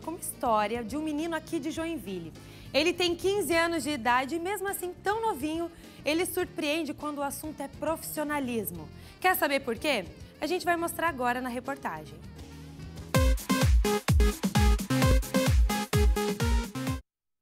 como história de um menino aqui de Joinville. Ele tem 15 anos de idade e mesmo assim tão novinho, ele surpreende quando o assunto é profissionalismo. Quer saber por quê? A gente vai mostrar agora na reportagem.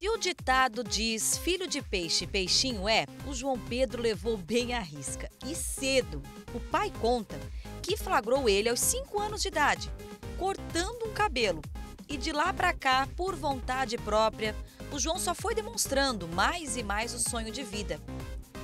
E o ditado diz: filho de peixe, peixinho é, o João Pedro levou bem à risca. E cedo. O pai conta que flagrou ele aos 5 anos de idade, cortando um cabelo. E de lá para cá, por vontade própria, o João só foi demonstrando mais e mais o sonho de vida.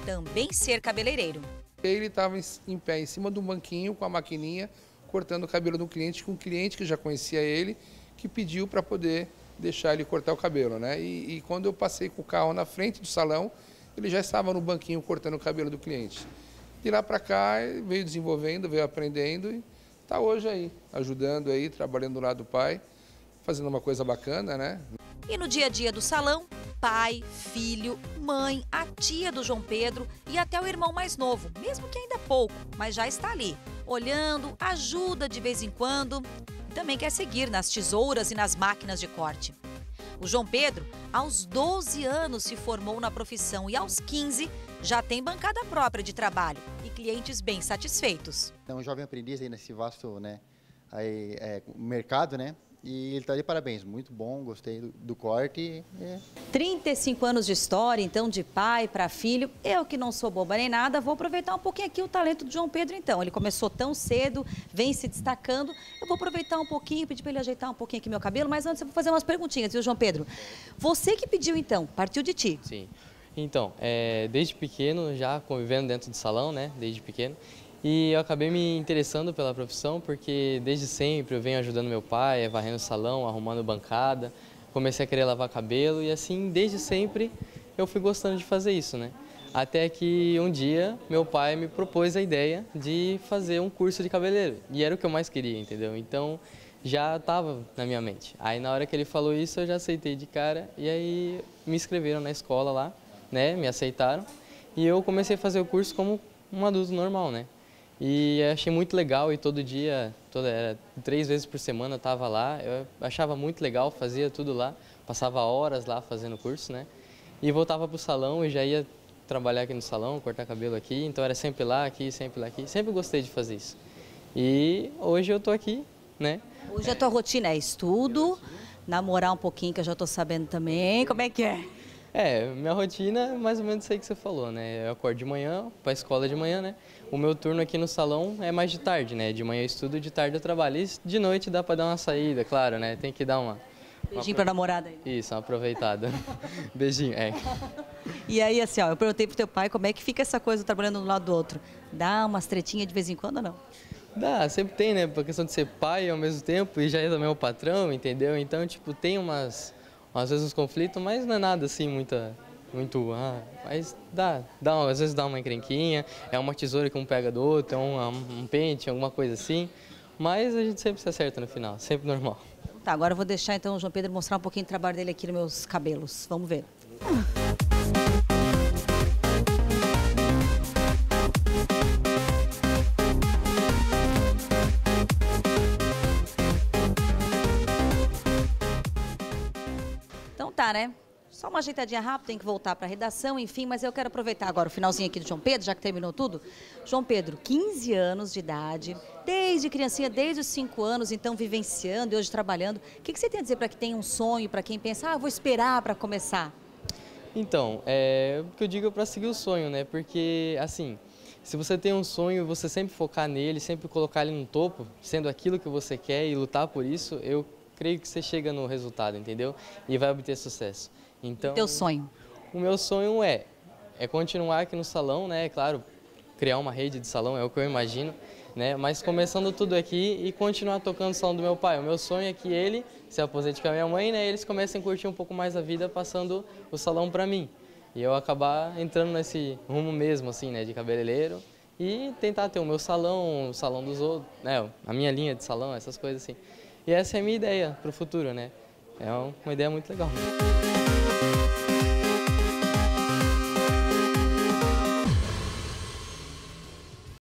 Também ser cabeleireiro. Ele estava em pé em cima do banquinho com a maquininha, cortando o cabelo do cliente, com um cliente que já conhecia ele, que pediu para poder deixar ele cortar o cabelo, né? E, e, quando eu passei com o carro na frente do salão, ele já estava no banquinho cortando o cabelo do cliente. De lá para cá, veio desenvolvendo, veio aprendendo e está hoje aí, ajudando aí, trabalhando do lado do pai, fazendo uma coisa bacana, né? E no dia a dia do salão, pai, filho, mãe, a tia do João Pedro e até o irmão mais novo, mesmo que ainda pouco, mas já está ali, olhando, ajuda de vez em quando. Também quer seguir nas tesouras e nas máquinas de corte. O João Pedro, aos 12 anos, se formou na profissão e aos 15 já tem bancada própria de trabalho e clientes bem satisfeitos. É um jovem aprendiz aí nesse vasto né, aí, é, mercado, né? E ele está de parabéns, muito bom, gostei do, do corte. É. 35 anos de história, então, de pai para filho. Eu que não sou boba nem nada, vou aproveitar um pouquinho aqui o talento do João Pedro, então. Ele começou tão cedo, vem se destacando. Eu vou aproveitar um pouquinho, pedir para ele ajeitar um pouquinho aqui meu cabelo, mas antes eu vou fazer umas perguntinhas, viu, João Pedro? Você que pediu, então, partiu de ti. Sim. Então, é, desde pequeno, já convivendo dentro do salão, né, desde pequeno, e eu acabei me interessando pela profissão porque desde sempre eu venho ajudando meu pai, varrendo o salão, arrumando bancada, comecei a querer lavar cabelo e assim, desde sempre eu fui gostando de fazer isso, né? Até que um dia meu pai me propôs a ideia de fazer um curso de cabeleireiro e era o que eu mais queria, entendeu? Então já estava na minha mente. Aí na hora que ele falou isso eu já aceitei de cara e aí me inscreveram na escola lá, né? Me aceitaram e eu comecei a fazer o curso como um adulto normal, né? E achei muito legal e todo dia, toda, era, três vezes por semana eu estava lá. Eu achava muito legal, fazia tudo lá, passava horas lá fazendo curso, né? E voltava para o salão e já ia trabalhar aqui no salão, cortar cabelo aqui. Então era sempre lá, aqui, sempre lá, aqui. Sempre gostei de fazer isso. E hoje eu estou aqui, né? Hoje a tua rotina é estudo, namorar um pouquinho, que eu já estou sabendo também. Como é que é? É, minha rotina é mais ou menos isso aí que você falou, né? Eu acordo de manhã, para a escola de manhã, né? O meu turno aqui no salão é mais de tarde, né? De manhã eu estudo, de tarde eu trabalho. E de noite dá para dar uma saída, claro, né? Tem que dar uma... Beijinho para namorada aí. Isso, uma aproveitada. Beijinho, é. E aí, assim, ó, eu perguntei pro teu pai como é que fica essa coisa trabalhando um do lado do outro. Dá umas tretinhas de vez em quando ou não? Dá, sempre tem, né? Por questão de ser pai ao mesmo tempo e já é também o patrão, entendeu? Então, tipo, tem umas às vezes uns conflitos, mas não é nada assim muita, muito, ah, mas dá, dá, às vezes dá uma encrenquinha, é uma tesoura que um pega do outro, é um, um pente, alguma coisa assim, mas a gente sempre se acerta no final, sempre normal. Tá, agora eu vou deixar então o João Pedro mostrar um pouquinho do trabalho dele aqui nos meus cabelos, vamos ver. Tá, né? Só uma ajeitadinha rápida, tem que voltar para a redação, enfim, mas eu quero aproveitar agora o finalzinho aqui do João Pedro, já que terminou tudo. João Pedro, 15 anos de idade, desde criancinha, desde os 5 anos, então vivenciando e hoje trabalhando. O que, que você tem a dizer para quem tem um sonho, para quem pensa, ah, vou esperar para começar? Então, é, o que eu digo é para seguir o sonho, né? Porque, assim, se você tem um sonho, você sempre focar nele, sempre colocar ele no topo, sendo aquilo que você quer e lutar por isso, eu creio que você chega no resultado, entendeu? E vai obter sucesso. Então, o teu sonho? O meu sonho é, é continuar aqui no salão, né? É claro, criar uma rede de salão, é o que eu imagino, né? Mas começando tudo aqui e continuar tocando o salão do meu pai. O meu sonho é que ele se aposente com a minha mãe, né? E eles comecem a curtir um pouco mais a vida passando o salão para mim. E eu acabar entrando nesse rumo mesmo, assim, né? De cabeleireiro e tentar ter o meu salão, o salão dos outros, né? A minha linha de salão, essas coisas assim. E essa é a minha ideia para o futuro, né? É uma ideia muito legal.